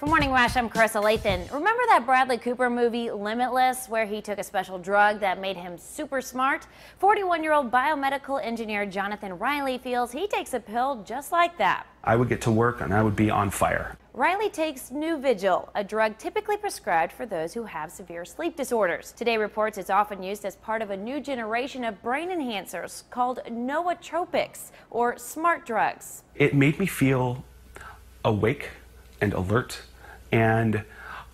Good morning, Rush. I'm Carissa Loethen. Remember that Bradley Cooper movie, Limitless, where he took a special drug that made him super smart? 41 year old biomedical engineer Jonathan Riley feels he takes a pill just like that. I would get to work and I would be on fire. Riley takes Nuvigil, a drug typically prescribed for those who have severe sleep disorders. Today reports it's often used as part of a new generation of brain enhancers called nootropics, or smart drugs. It made me feel awake and alert and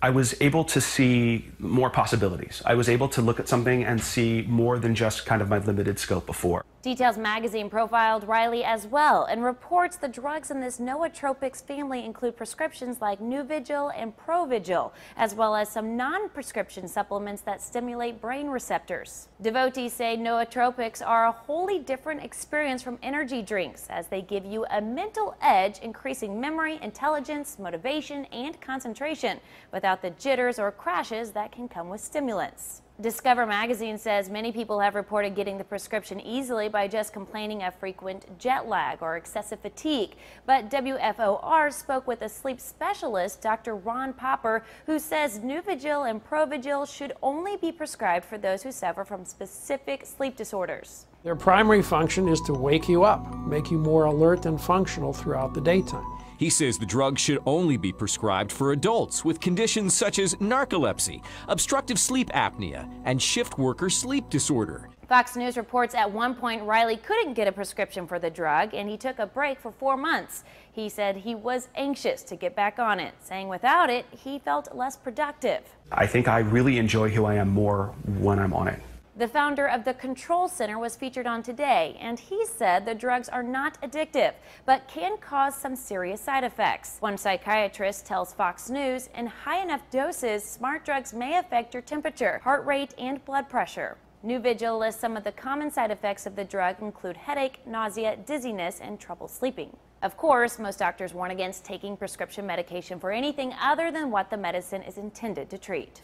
I was able to see more possibilities. I was able to look at something and see more than just kind of my limited scope before. Details magazine profiled Riley as well and reports the drugs in this nootropics family include prescriptions like Nuvigil and Provigil, as well as some non-prescription supplements that stimulate brain receptors. Devotees say nootropics are a wholly different experience from energy drinks as they give you a mental edge, increasing memory, intelligence, motivation, and concentration without the jitters or crashes that can come with stimulants. Discover magazine says many people have reported getting the prescription easily by just complaining of frequent jet lag or excessive fatigue. But WFOR spoke with a sleep specialist, Dr. Ron Popper, who says Nuvigil and Provigil should only be prescribed for those who suffer from specific sleep disorders. Their primary function is to wake you up, make you more alert and functional throughout the daytime. He says the drug should only be prescribed for adults with conditions such as narcolepsy, obstructive sleep apnea, and shift worker sleep disorder. Fox News reports at one point Riley couldn't get a prescription for the drug and he took a break for four months. He said he was anxious to get back on it, saying without it, he felt less productive. I think I really enjoy who I am more when I'm on it. The founder of the Control Center was featured on Today, and he said the drugs are not addictive, but can cause some serious side effects. One psychiatrist tells Fox News in high enough doses, smart drugs may affect your temperature, heart rate, and blood pressure. Nuvigil lists some of the common side effects of the drug include headache, nausea, dizziness, and trouble sleeping. Of course, most doctors warn against taking prescription medication for anything other than what the medicine is intended to treat.